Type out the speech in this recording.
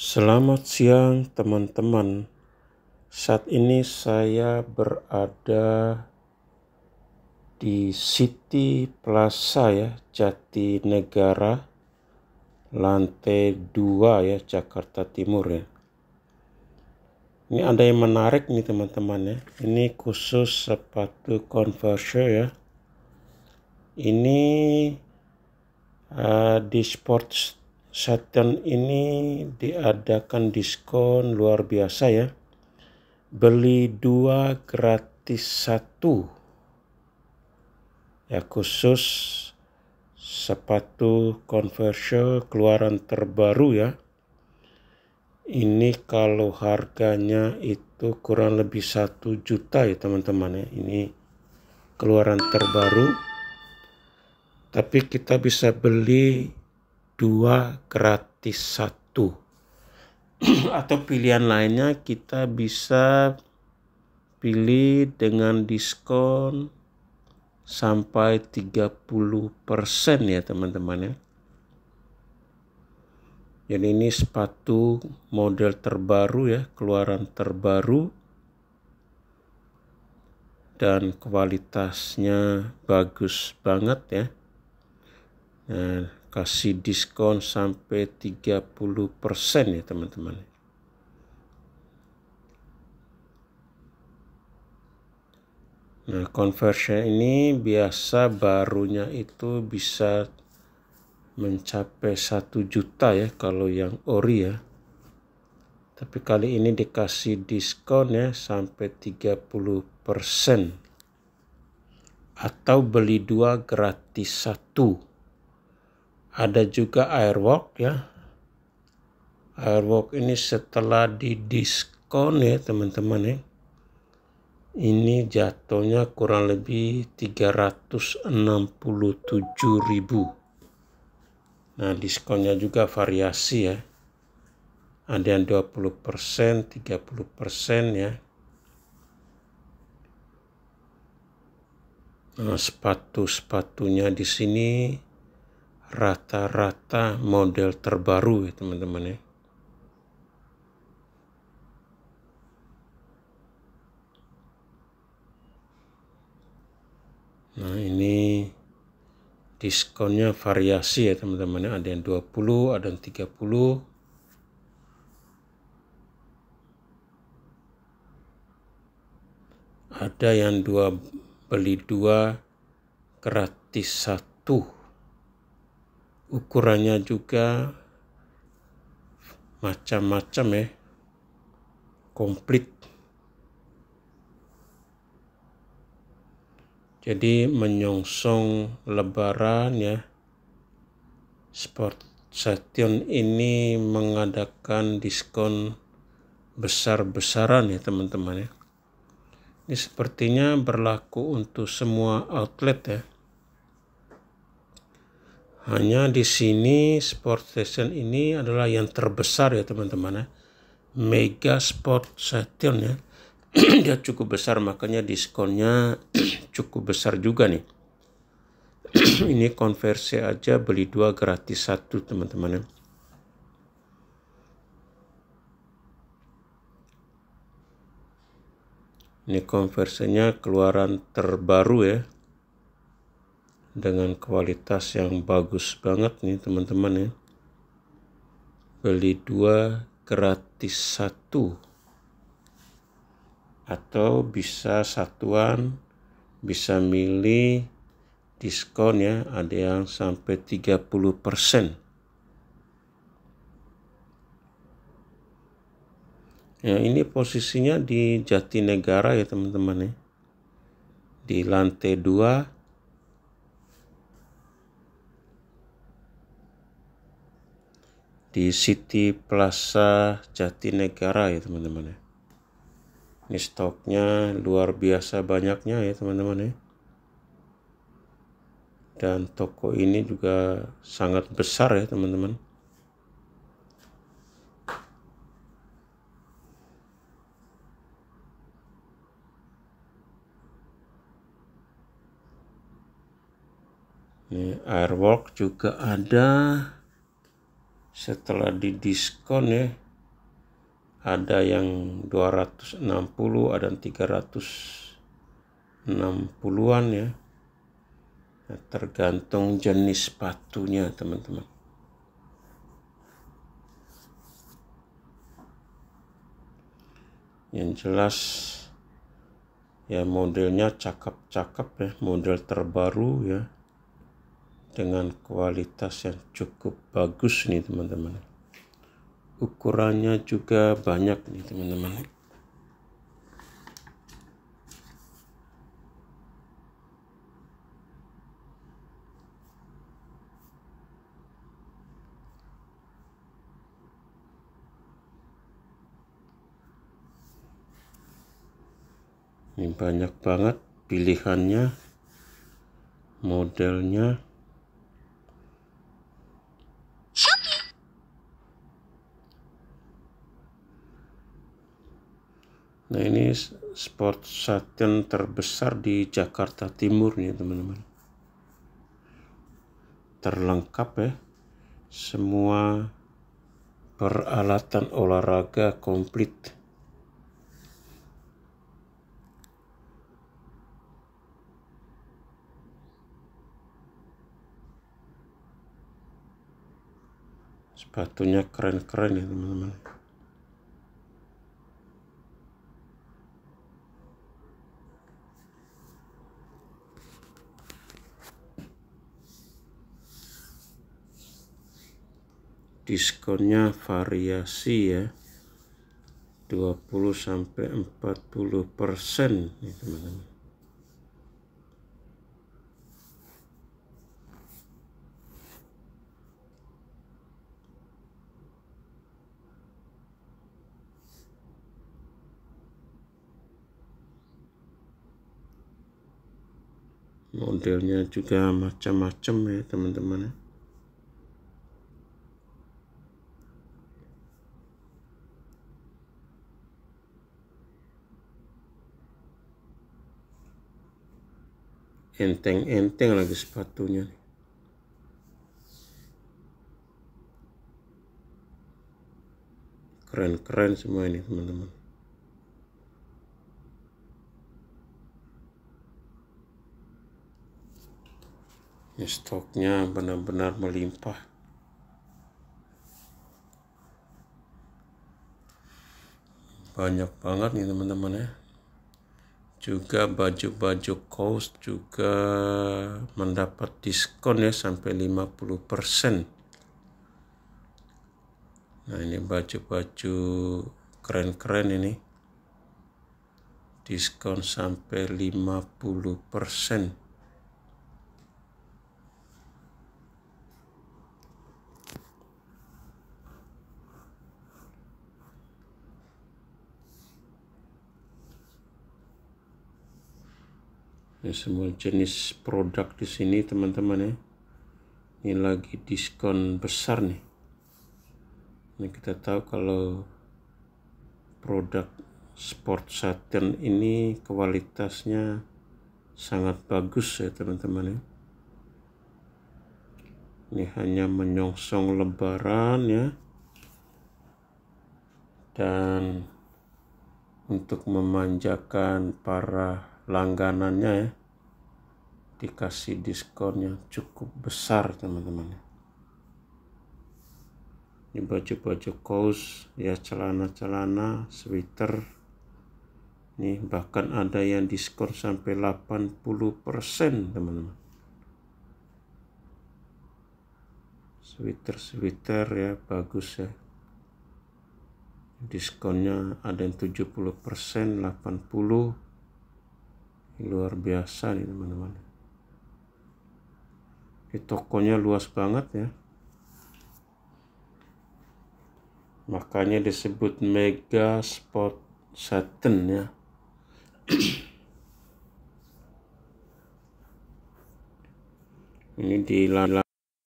Selamat siang teman-teman. Saat ini saya berada di City Plaza ya, Jatinegara, lantai 2 ya, Jakarta Timur ya. Ini ada yang menarik nih teman-teman ya. Ini khusus sepatu Converse ya. Ini uh, di Sports Saturn ini diadakan diskon luar biasa ya. Beli dua gratis satu. Ya khusus sepatu Converse keluaran terbaru ya. Ini kalau harganya itu kurang lebih satu juta ya teman-teman ya. Ini keluaran terbaru. Tapi kita bisa beli dua gratis satu. Atau pilihan lainnya kita bisa pilih dengan diskon sampai 30% ya teman-teman ya. Jadi ini sepatu model terbaru ya keluaran terbaru. Dan kualitasnya bagus banget ya. Nah, kasih diskon sampai 30% ya teman-teman. Nah, conversion ini biasa barunya itu bisa mencapai 1 juta ya kalau yang ori ya. Tapi kali ini dikasih diskon ya sampai 30% atau beli dua gratis satu ada juga airwalk ya. Airwalk ini setelah didiskon ya teman-teman ya. Ini jatuhnya kurang lebih 367 ribu. Nah diskonnya juga variasi ya. Ada yang 20 persen 30 persen ya. Nah, sepatu-sepatunya di sini rata-rata model terbaru ya teman-teman ya. Nah ini diskonnya variasi ya teman-teman ya. Ada yang 20, ada yang 30. Ada yang dua beli dua gratis satu ukurannya juga macam-macam ya. Komplit. Jadi menyongsong lebaran ya. Sport Station ini mengadakan diskon besar-besaran ya teman-teman ya. Ini sepertinya berlaku untuk semua outlet ya hanya di sini Sport Station ini adalah yang terbesar ya teman-teman ya. Mega Sport Station ya. Dia cukup besar makanya diskonnya cukup besar juga nih. ini konversi aja beli dua gratis satu teman-teman ya. Ini konversinya keluaran terbaru ya dengan kualitas yang bagus banget nih teman-teman ya. Beli dua gratis satu. Atau bisa satuan bisa milih diskon ya. Ada yang sampai 30 persen. Ya ini posisinya di Jatinegara ya teman-teman ya. Di lantai 2 di City Plaza Jatinegara ya teman-teman ya. Ini stoknya luar biasa banyaknya ya teman-teman ya. Dan toko ini juga sangat besar ya teman-teman. Ini Airwalk juga ada setelah didiskon ya ada yang 260 ada yang 360-an ya. Nah, tergantung jenis sepatunya teman-teman. Yang jelas ya modelnya cakep-cakep ya model terbaru ya dengan kualitas yang cukup bagus nih teman-teman. Ukurannya juga banyak nih teman-teman. Ini banyak banget pilihannya modelnya Nah ini sport satin terbesar di Jakarta Timur nih teman-teman. Terlengkap ya. Semua peralatan olahraga komplit. sepatunya keren-keren ya teman-teman diskonnya variasi ya 20 sampai 40 persen nih teman-teman modelnya juga macam-macam ya teman-teman ya. Enteng-enteng lagi sepatunya. Keren-keren semua ini teman-teman. Ya, stoknya benar-benar melimpah. Banyak banget nih teman-teman ya juga baju-baju kaos juga mendapat diskon ya sampai 50% nah ini baju-baju keren-keren ini. Diskon sampai 50% ya semua jenis produk di sini teman-teman ya. Ini lagi diskon besar nih. Ini kita tahu kalau produk sport satin ini kualitasnya sangat bagus ya teman-teman ya. Ini hanya menyongsong lebaran ya. Dan untuk memanjakan para langganannya ya dikasih diskon yang cukup besar teman-teman. Ini baju-baju kaos ya celana-celana sweater. Nih bahkan ada yang diskon sampai 80% teman-teman. Sweater-sweater ya bagus ya. Diskonnya ada yang 70% 80 luar biasa nih teman-teman di tokonya luas banget ya. Makanya disebut mega spot satin ya. Ini di